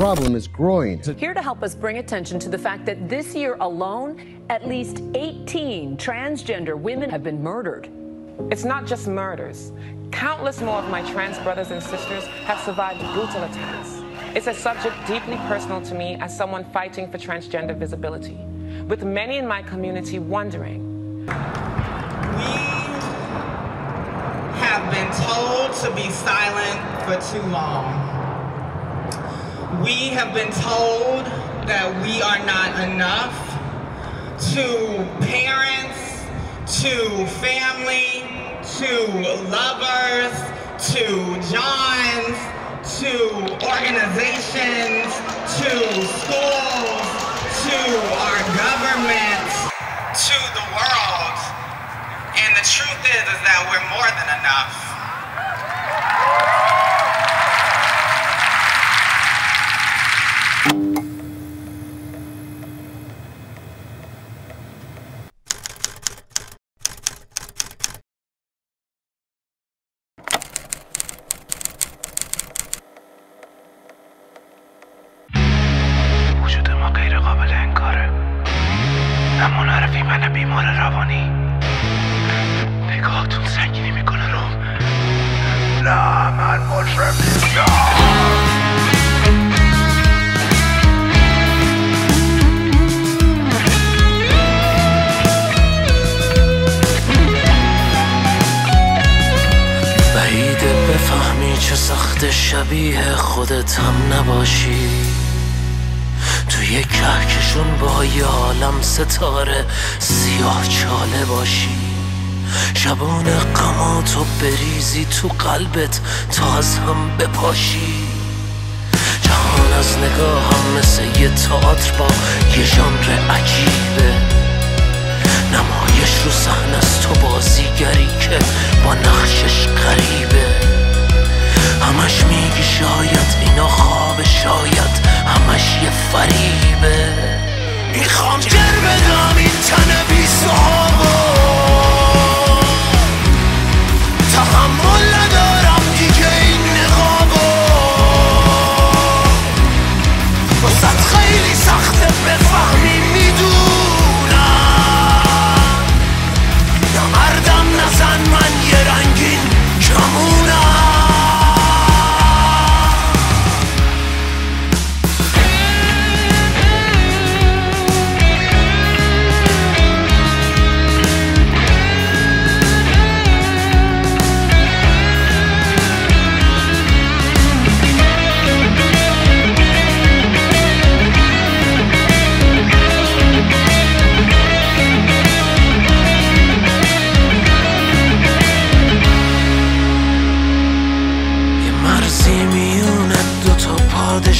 problem is growing. Here to help us bring attention to the fact that this year alone, at least 18 transgender women have been murdered. It's not just murders. Countless more of my trans brothers and sisters have survived brutal attacks. It's a subject deeply personal to me as someone fighting for transgender visibility, with many in my community wondering. We have been told to be silent for too long. We have been told that we are not enough to parents, to family, to lovers, to Johns, to organizations, to schools, to our government, to the world. And the truth is, is that we're more than enough. من بیمار روانی. نگاهتون سنگینی می‌کنه روم. نه من مجرم نیستم. بعیده بفهمی چه سخت شبیه خودت هم نباشی. توی کهکشون با یه عالم ستاره سیاه چاله باشی. شبان غماتو بریزی تو قلبت تا از هم بپاشی. جهان از نگاه هم مثل یه تئاتر با یه ژانر عجیبه. نمایش رو صحنه است تو بازیگری که با نقشش غریبه. همش میگی شاید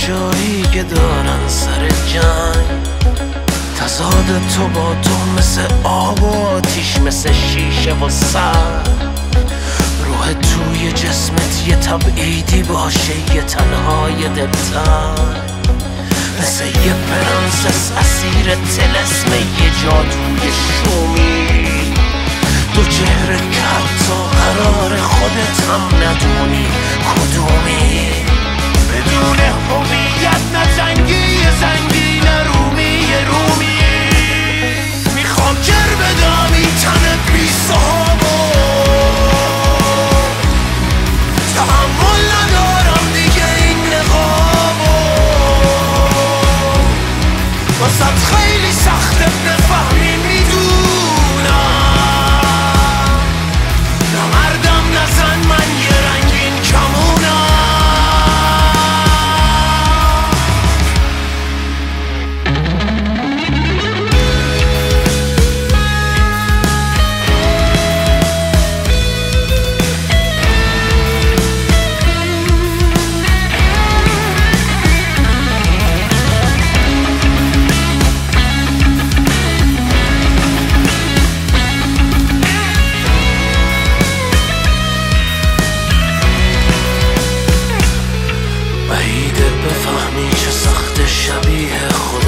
پادشاهی که دارن سر جنگ. تضاد تو با تو مثل آب و آتیش مثل شیشه و سر روح توی جسمت یه تبعیدی باشه یه تنهای دلتن مثل یه پرنسس اسیر تلسم یه جادوی شومی. دو چهره که حتی قرار خودت هم ندونی کدومی. چه سخت شبیه خودت